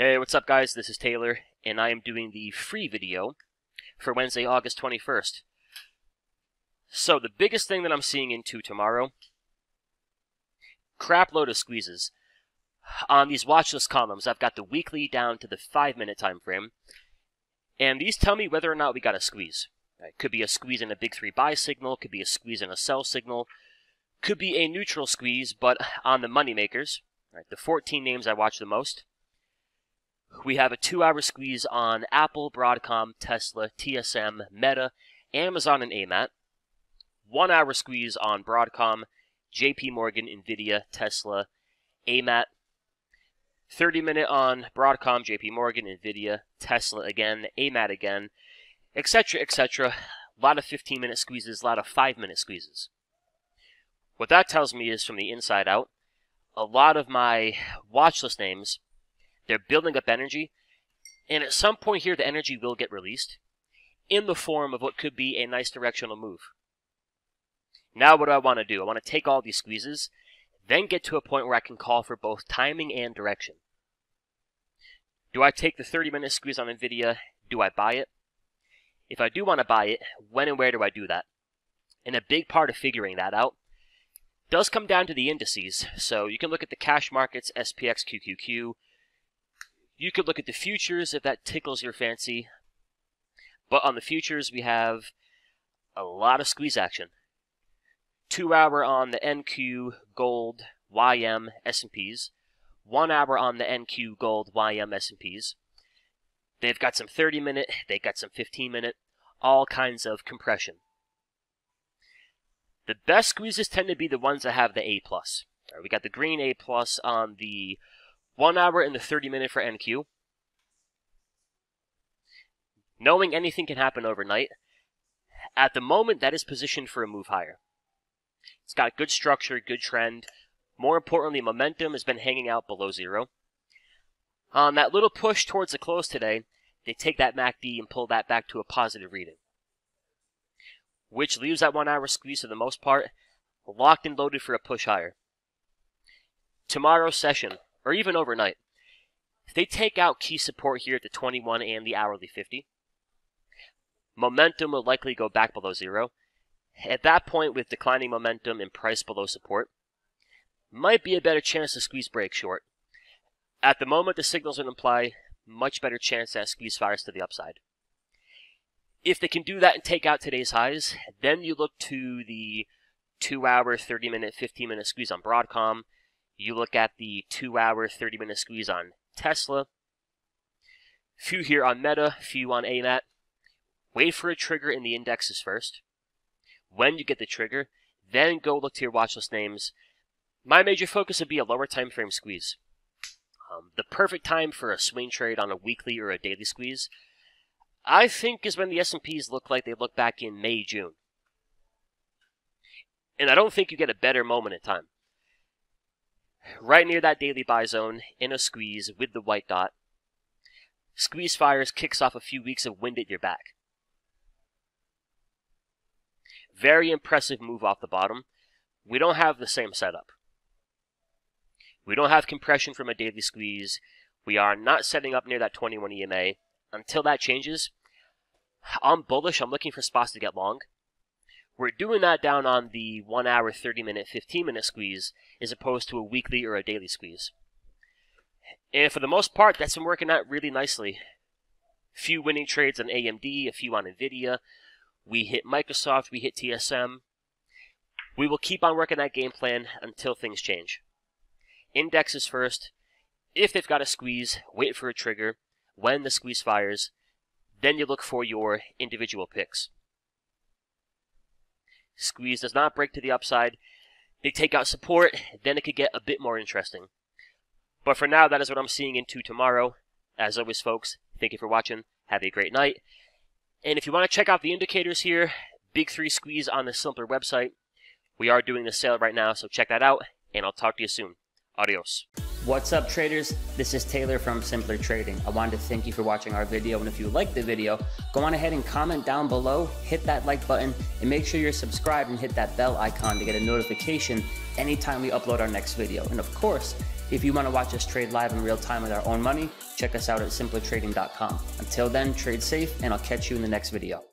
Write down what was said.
Hey, what's up guys? This is Taylor, and I am doing the free video for Wednesday, August 21st. So, the biggest thing that I'm seeing into tomorrow, crap load of squeezes. On these watch list columns, I've got the weekly down to the 5 minute time frame, and these tell me whether or not we got a squeeze. It could be a squeeze in a big 3 buy signal, could be a squeeze in a sell signal, could be a neutral squeeze, but on the moneymakers, right, the 14 names I watch the most, we have a two hour squeeze on Apple, Broadcom, Tesla, TSM, Meta, Amazon, and AMAT. One hour squeeze on Broadcom, JP Morgan, Nvidia, Tesla, AMAT. 30 minute on Broadcom, JP Morgan, Nvidia, Tesla again, AMAT again, etc., etc. A lot of 15 minute squeezes, a lot of 5 minute squeezes. What that tells me is from the inside out, a lot of my watch list names they're building up energy, and at some point here, the energy will get released in the form of what could be a nice directional move. Now, what do I want to do? I want to take all these squeezes, then get to a point where I can call for both timing and direction. Do I take the 30 minute squeeze on NVIDIA? Do I buy it? If I do want to buy it, when and where do I do that? And a big part of figuring that out does come down to the indices. So you can look at the cash markets, SPX, QQQ, you could look at the futures if that tickles your fancy. But on the futures, we have a lot of squeeze action. Two hour on the NQ, Gold, YM, S&Ps. One hour on the NQ, Gold, YM, S&Ps. They've got some 30 minute, they've got some 15 minute, all kinds of compression. The best squeezes tend to be the ones that have the A+. plus. Right, we got the green A plus on the one hour and the 30 minute for NQ. Knowing anything can happen overnight, at the moment that is positioned for a move higher. It's got good structure, good trend. More importantly, momentum has been hanging out below zero. On that little push towards the close today, they take that MACD and pull that back to a positive reading. Which leaves that one hour squeeze for the most part locked and loaded for a push higher. Tomorrow's session, or even overnight. If they take out key support here at the 21 and the hourly 50, momentum will likely go back below zero. At that point, with declining momentum and price below support, might be a better chance to squeeze break short. At the moment, the signals would imply much better chance that squeeze fires to the upside. If they can do that and take out today's highs, then you look to the 2 hour, 30 minute, 15 minute squeeze on Broadcom, you look at the two hour, 30 minute squeeze on Tesla. Few here on Meta, few on AMAT. Wait for a trigger in the indexes first. When you get the trigger, then go look to your watchlist names. My major focus would be a lower time frame squeeze. Um, the perfect time for a swing trade on a weekly or a daily squeeze, I think, is when the S&Ps look like they look back in May, June. And I don't think you get a better moment in time right near that daily buy zone in a squeeze with the white dot. Squeeze fires kicks off a few weeks of wind at your back. Very impressive move off the bottom. We don't have the same setup. We don't have compression from a daily squeeze. We are not setting up near that 21 EMA. Until that changes, I'm bullish. I'm looking for spots to get long. We're doing that down on the 1 hour, 30 minute, 15 minute squeeze as opposed to a weekly or a daily squeeze. And for the most part, that's been working out really nicely. Few winning trades on AMD, a few on Nvidia. We hit Microsoft, we hit TSM. We will keep on working that game plan until things change. Indexes first. If they've got a squeeze, wait for a trigger. When the squeeze fires, then you look for your individual picks. Squeeze does not break to the upside. They take out support, then it could get a bit more interesting. But for now, that is what I'm seeing into tomorrow. As always, folks, thank you for watching. Have a great night. And if you want to check out the indicators here, Big 3 Squeeze on the Simpler website. We are doing the sale right now, so check that out, and I'll talk to you soon. Adios. What's up traders? This is Taylor from Simpler Trading. I wanted to thank you for watching our video and if you liked the video, go on ahead and comment down below, hit that like button, and make sure you're subscribed and hit that bell icon to get a notification anytime we upload our next video. And of course, if you want to watch us trade live in real time with our own money, check us out at simplertrading.com. Until then, trade safe and I'll catch you in the next video.